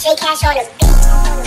J Cash on the beat.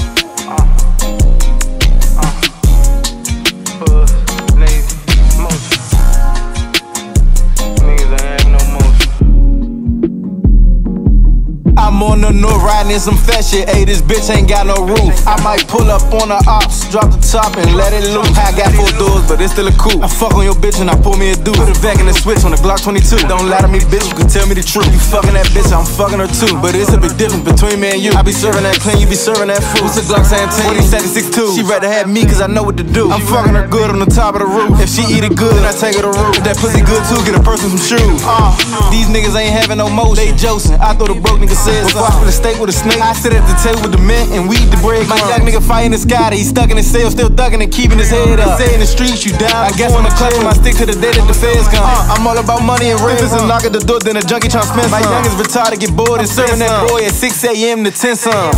I'm on the north riding in some fat shit. Hey, this bitch ain't got no roof. I might pull up on the ops, drop the top and let it loose. I got four doors, but it's still a coupe. I fuck on your bitch and I pull me a dude. Put it back in the switch on the Glock 22. Don't lie to me, bitch. You can tell me the truth. You fucking that bitch, I'm fucking her too. But it's a big difference between me and you. I be serving that clean, you be serving that food. It's a Glock 17, 4762. She rather have me cause I know what to do. I'm fucking her good on the top of the roof. If she eat it good, then I take her to roof. If that pussy good too, get a person some shoes. Uh, these niggas ain't having no motion. They josin'. I throw the broke nigga says Before I split a steak with a snake, I sit at the table with the mint and weed the bread. My young nigga fighting the sky, he stuck in his cell, still thugging and keeping his head up. Say in the streets, you down. I guess I'm a clutch my stick to the day that the feds come. Uh, I'm all about money and rent. If it's a knock at the door, then a junkie tryna spend some. My youngest retarded get bored and serving that boy at 6 a.m. to 10 some.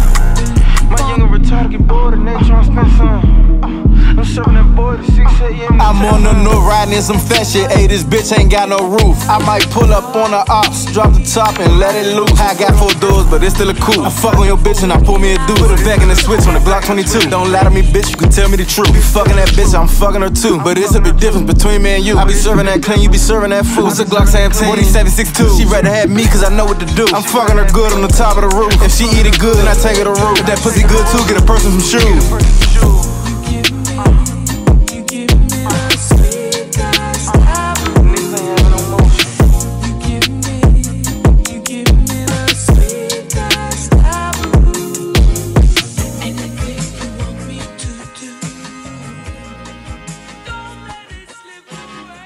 My younger retarded get bored and they on the north riding in some fat shit. Hey, this bitch ain't got no roof. I might pull up on the ops, drop the top and let it loose. I got four doors, but it's still a coupe. I fuck on your bitch and I pull me a dude. Put it back in the switch on the Glock 22. Don't lie to me, bitch. You can tell me the truth. Be fucking that bitch, I'm fucking her too. But it's a big difference between me and you. I be serving that clean, you be serving that food. It's a Glock 17, 4762. She rather have me cause I know what to do. I'm fucking her good on the top of the roof. If she eat it good, then I take her to roof. If that pussy good too, get a person some shoes.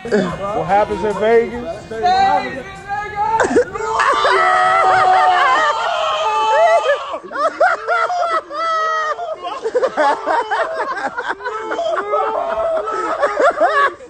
What happens in Vegas?